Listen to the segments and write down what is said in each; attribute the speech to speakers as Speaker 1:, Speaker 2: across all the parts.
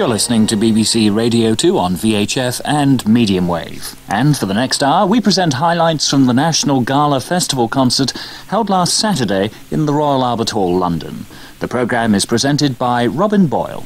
Speaker 1: You're listening to BBC Radio 2 on VHF and medium wave. And for the next hour, we present highlights from the National Gala Festival concert held last Saturday in the Royal Albert Hall, London. The programme is presented by Robin Boyle.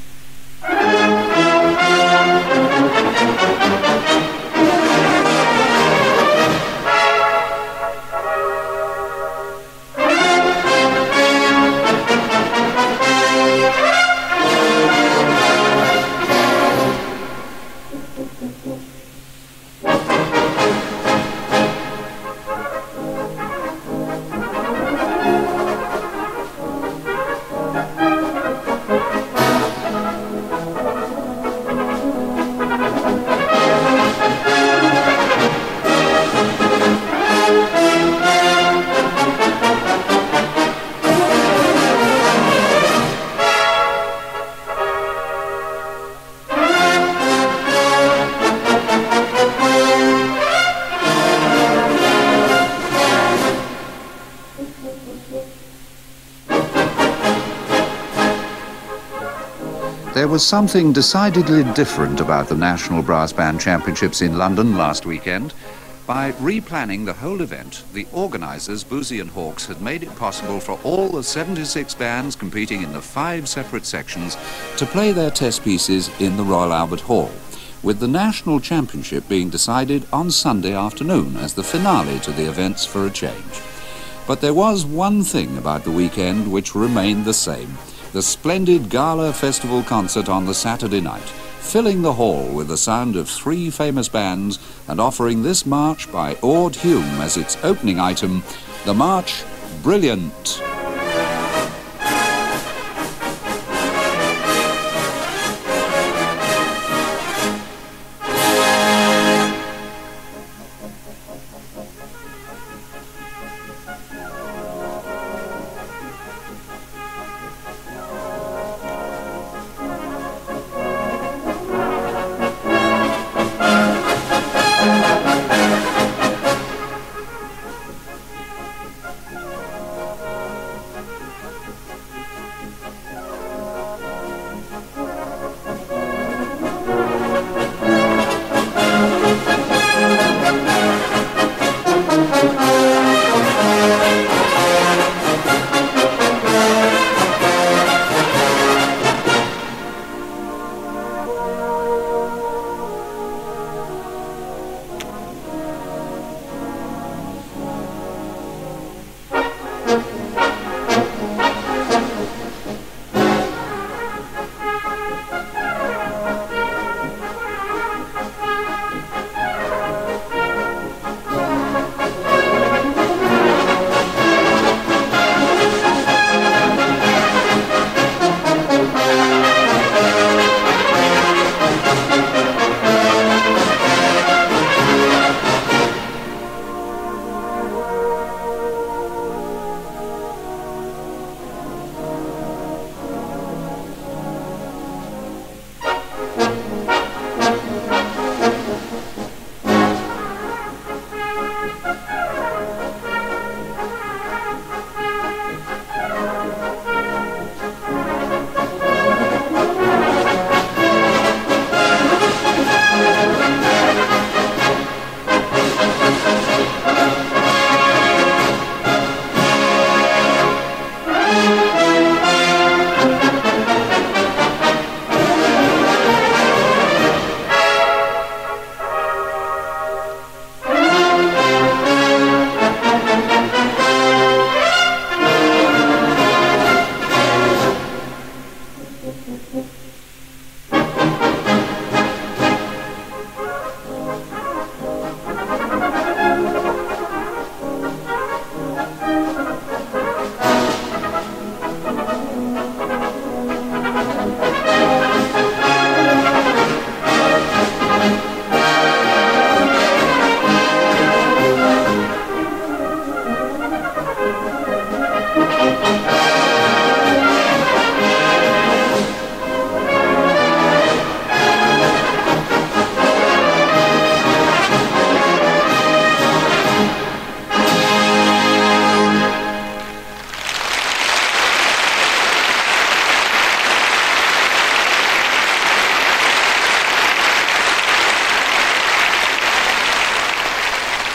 Speaker 2: There was something decidedly different about the National Brass Band Championships in London last weekend. By replanning the whole event, the organisers, Boosey and Hawkes, had made it possible for all the 76 bands competing in the five separate sections to play their test pieces in the Royal Albert Hall, with the National Championship being decided on Sunday afternoon as the finale to the events for a change. But there was one thing about the weekend which remained the same the splendid Gala Festival concert on the Saturday night, filling the hall with the sound of three famous bands and offering this march by Ord Hume as its opening item, the march Brilliant.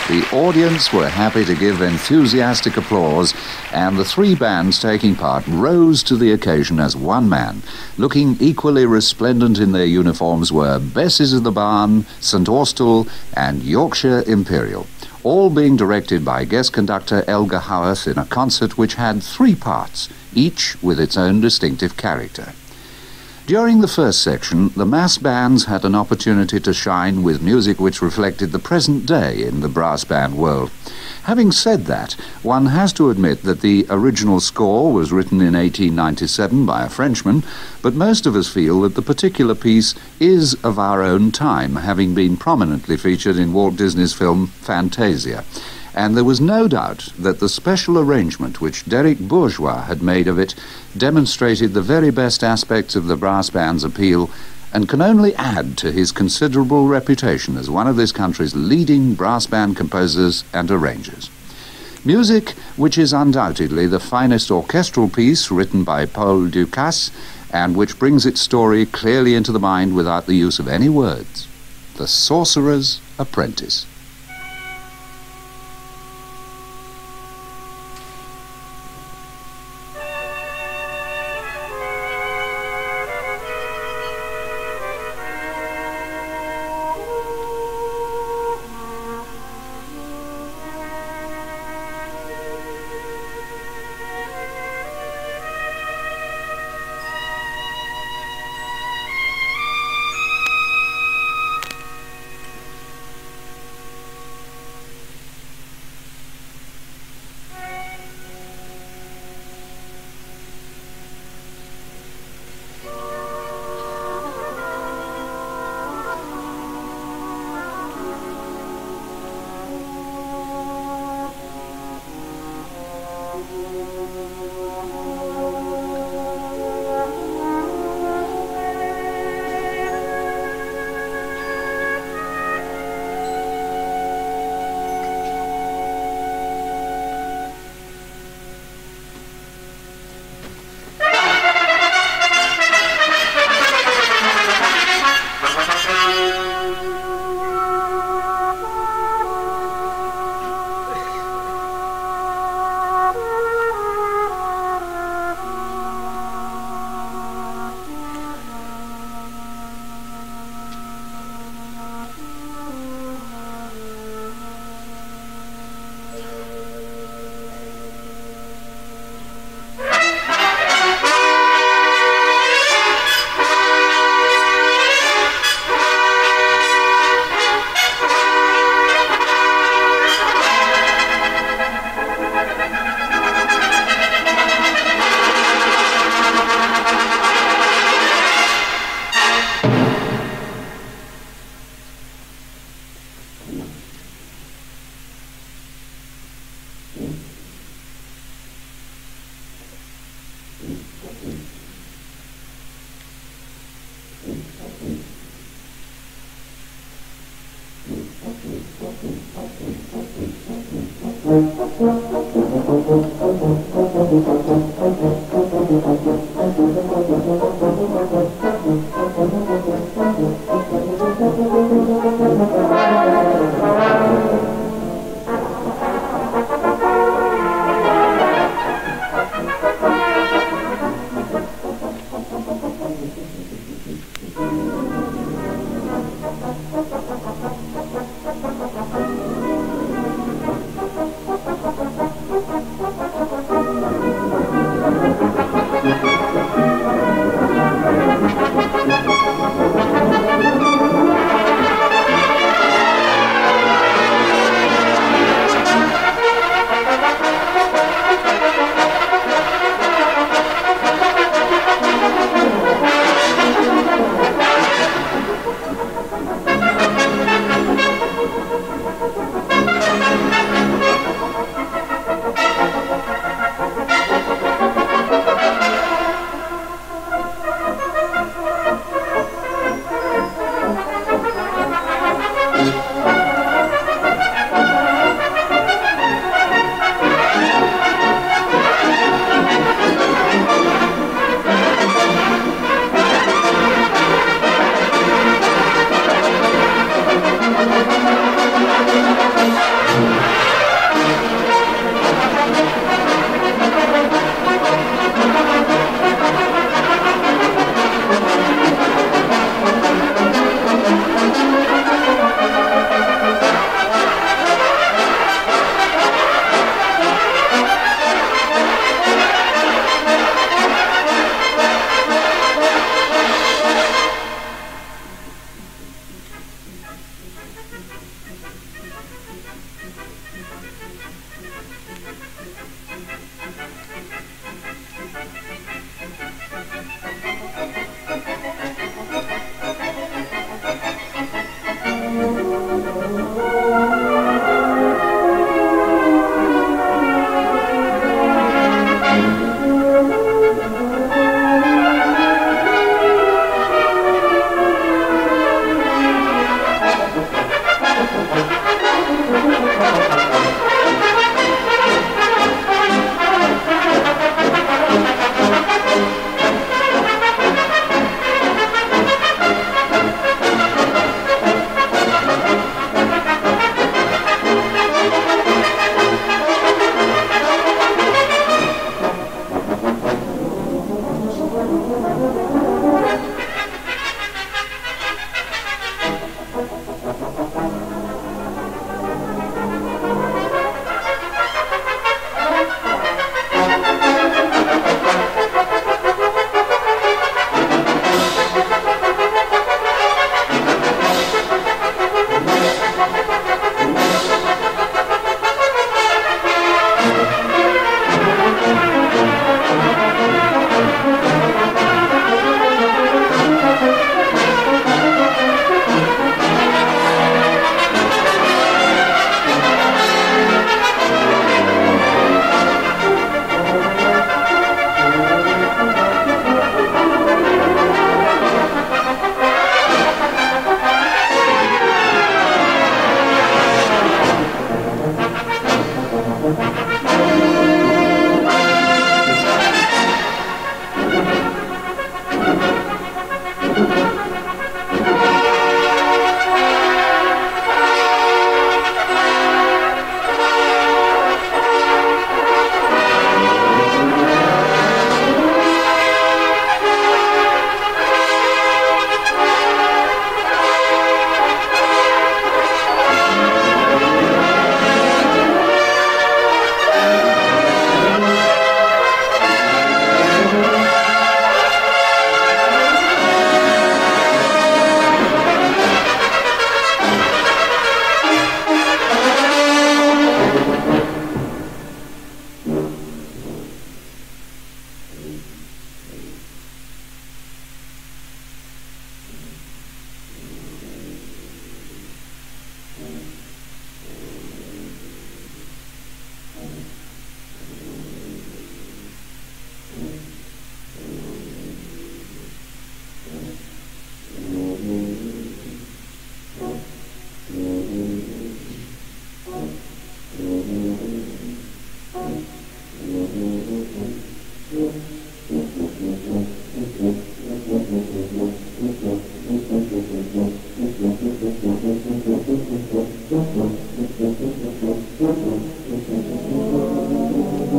Speaker 2: The audience were happy to give enthusiastic applause, and the three bands taking part rose to the occasion as one man. Looking equally resplendent in their uniforms were Besses of the Barn, St. Austell, and Yorkshire Imperial, all being directed by guest conductor Elgar Howarth in a concert which had three parts, each with its own distinctive character. During the first section, the mass bands had an opportunity to shine with music which reflected the present day in the brass band world. Having said that, one has to admit that the original score was written in 1897 by a Frenchman, but most of us feel that the particular piece is of our own time, having been prominently featured in Walt Disney's film Fantasia and there was no doubt that the special arrangement which Derek Bourgeois had made of it demonstrated the very best aspects of the brass band's appeal and can only add to his considerable reputation as one of this country's leading brass band composers and arrangers. Music, which is undoubtedly the finest orchestral piece written by Paul Dukas and which brings its story clearly into the mind without the use of any words. The Sorcerer's Apprentice.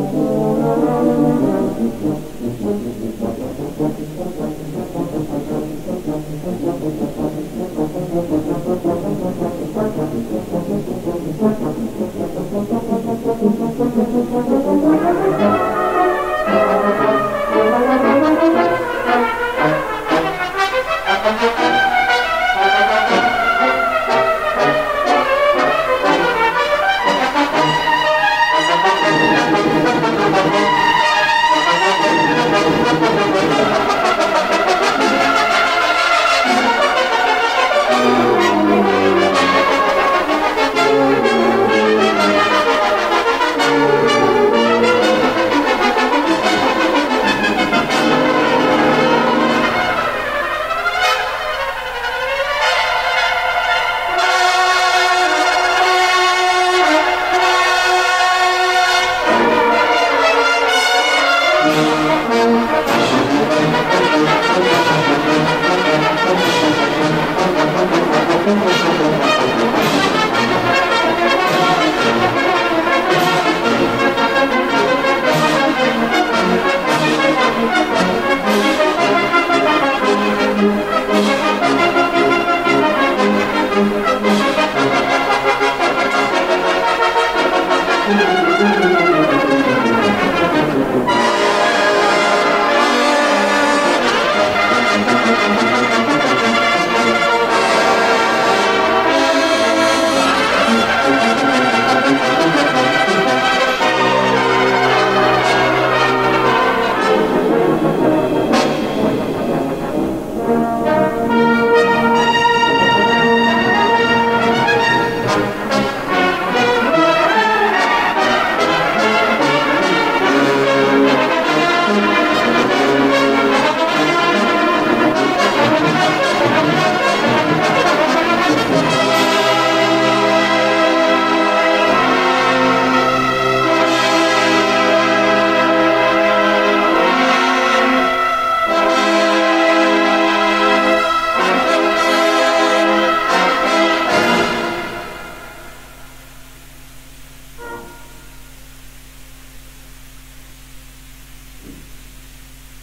Speaker 2: Thank you.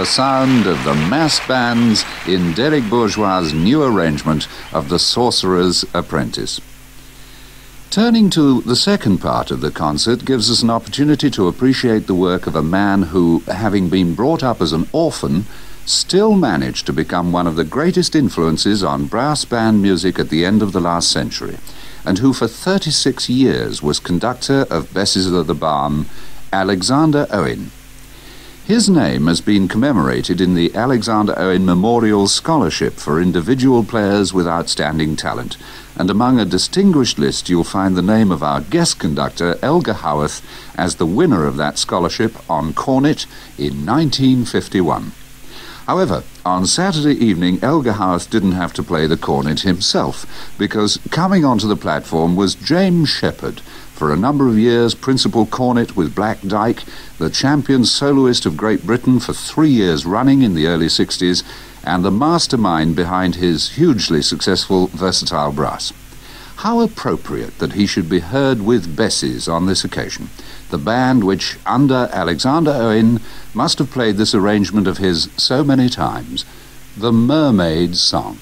Speaker 2: the sound of the mass bands in Derek Bourgeois' new arrangement of The Sorcerer's Apprentice. Turning to the second part of the concert gives us an opportunity to appreciate the work of a man who, having been brought up as an orphan, still managed to become one of the greatest influences on brass band music at the end of the last century, and who for 36 years was conductor of Besses of the Barn, Alexander Owen. His name has been commemorated in the Alexander Owen Memorial Scholarship for individual players with outstanding talent, and among a distinguished list you'll find the name of our guest conductor, Elgar Howarth, as the winner of that scholarship on cornet in 1951. However, on Saturday evening, Elgar Howarth didn't have to play the cornet himself, because coming onto the platform was James Shepherd, for a number of years principal cornet with Black Dyke, the champion soloist of Great Britain for three years running in the early 60s, and the mastermind behind his hugely successful versatile brass. How appropriate that he should be heard with Besses on this occasion, the band which, under Alexander Owen, must have played this arrangement of his so many times, the Mermaid Song.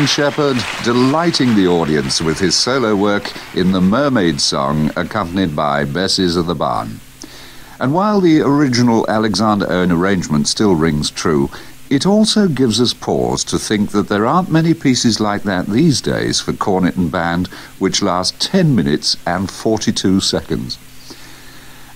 Speaker 2: James Shepherd delighting the audience with his solo work in the Mermaid Song, accompanied by Besses of the Barn. And while the original Alexander Owen arrangement still rings true, it also gives us pause to think that there aren't many pieces like that these days for cornet and band which last 10 minutes and 42 seconds.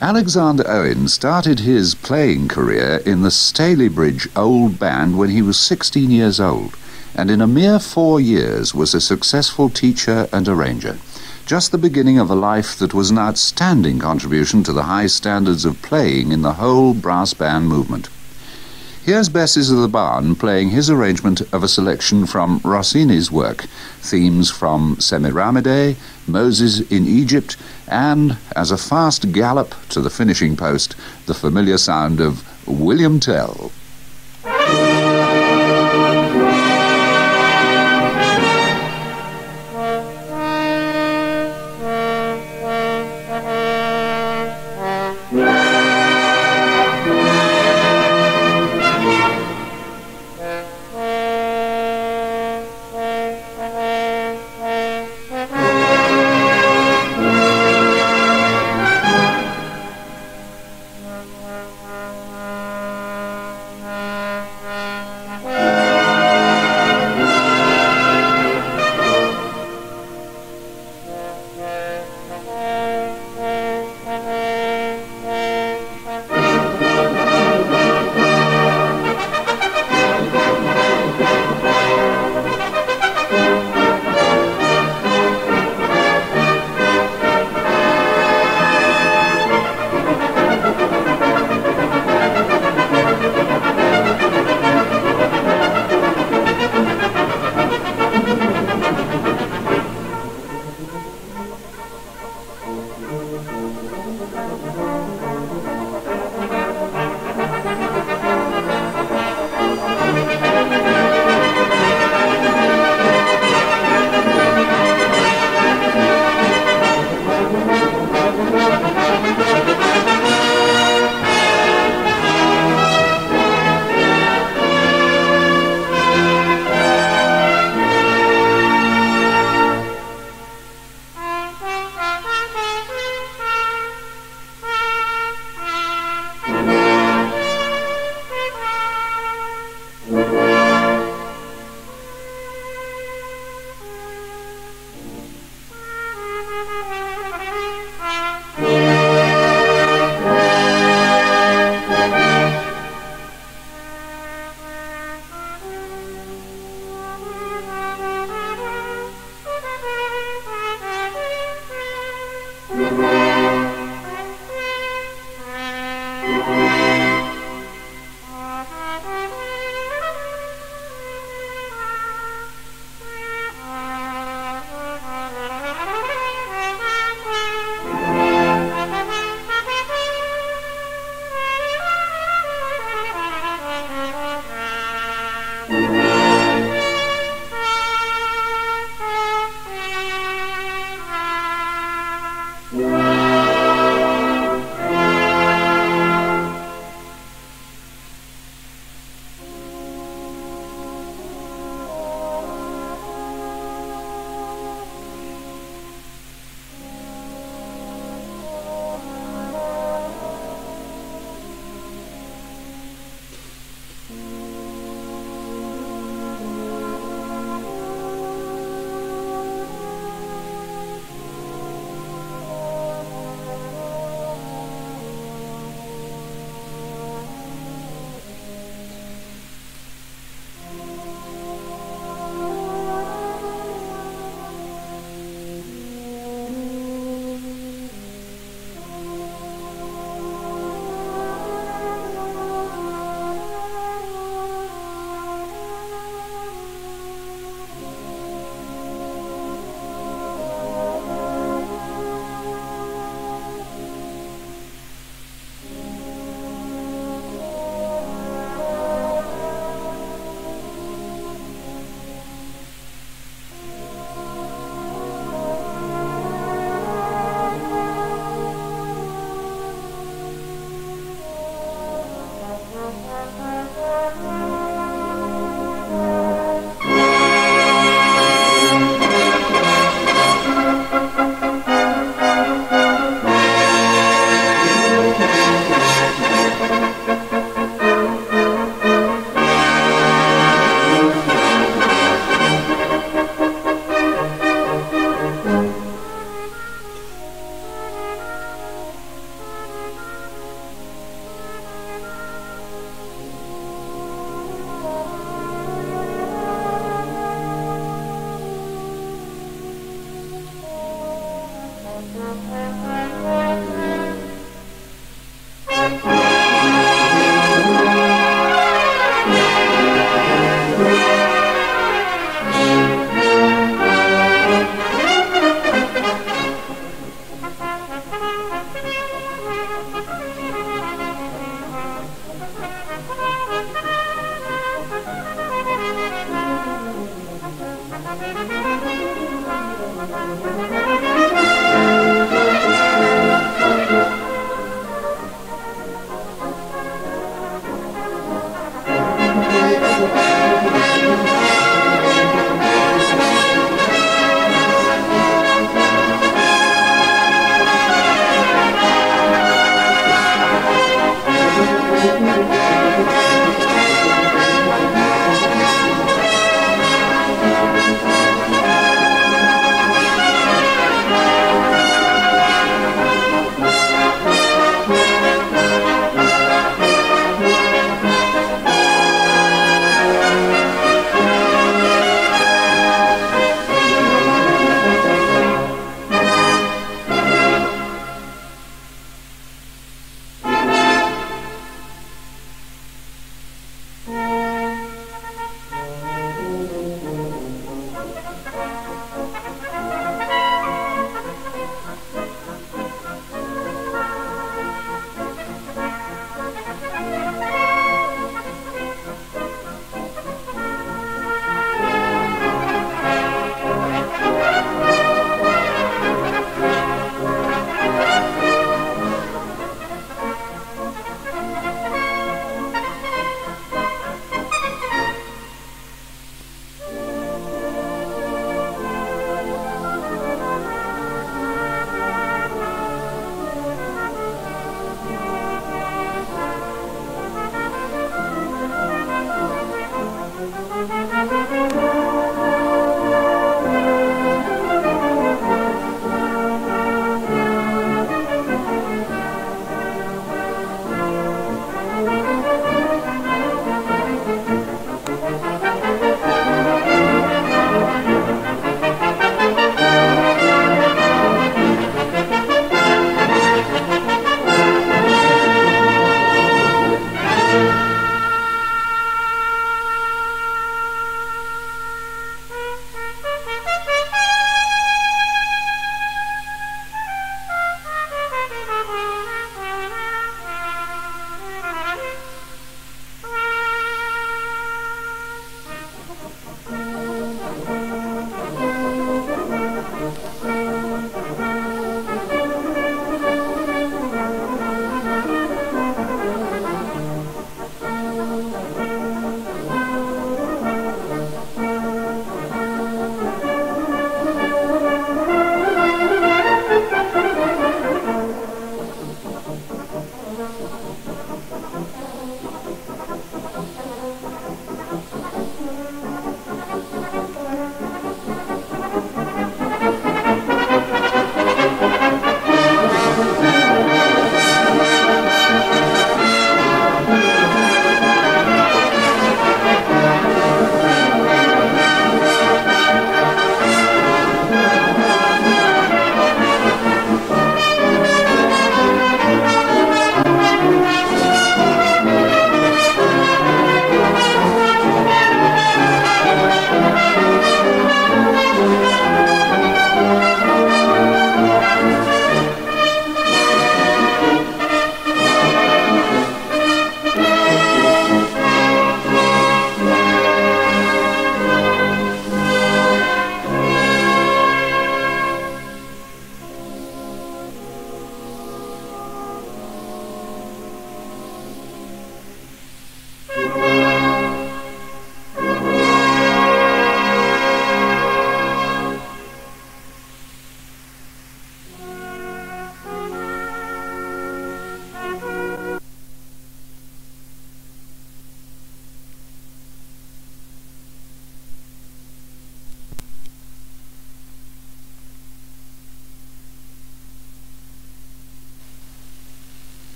Speaker 2: Alexander Owen started his playing career in the Stalybridge Old Band when he was 16 years old and in a mere four years was a successful teacher and arranger. Just the beginning of a life that was an outstanding contribution to the high standards of playing in the whole brass band movement. Here's Besses of the Barn playing his arrangement of a selection from Rossini's work, themes from Semiramide, Moses in Egypt, and, as a fast gallop to the finishing post, the familiar sound of William Tell.